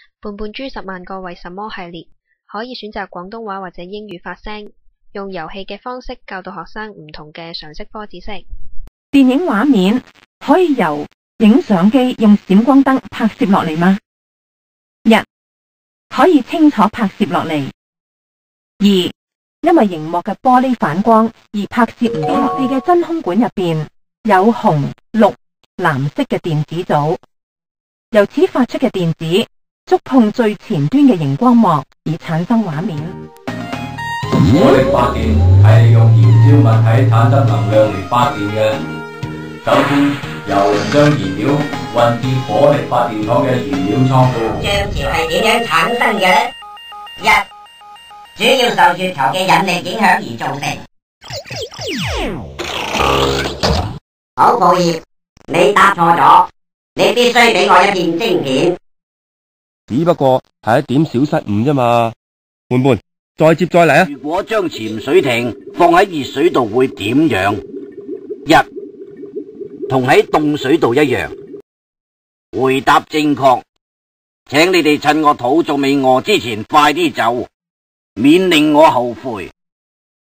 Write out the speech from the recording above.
《笨笨猪十万个为什么》系列可以选择广东话或者英语发声，用游戏嘅方式教导学生唔同嘅常识科知识。电影画面可以由影相机用闪光灯拍摄落嚟吗？一可以清楚拍摄落嚟。二因为荧幕嘅玻璃反光而拍摄唔到。落哋嘅真空管入边有红、绿、蓝色嘅电子组，由此发出嘅电子。触碰最前端嘅荧光幕而产生画面。火力发电系用燃烧物体产生能量嚟发电嘅。首先，由将燃料运至火力发电厂嘅燃料仓库。张条系点样产生嘅咧？一主要受月球嘅引力影响而造成。好，抱歉，你答错咗，你必须俾我一件经典。只不过系一点小失误啫嘛，门门再接再厉啊！如果将潜水艇放喺热水度会点样？一同喺冻水度一样。回答正确，请你哋趁我肚仲未饿之前快啲走，免令我后悔。